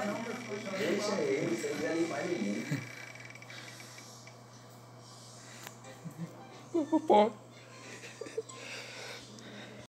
Deixa ele, você não vai limpar ninguém. Pô.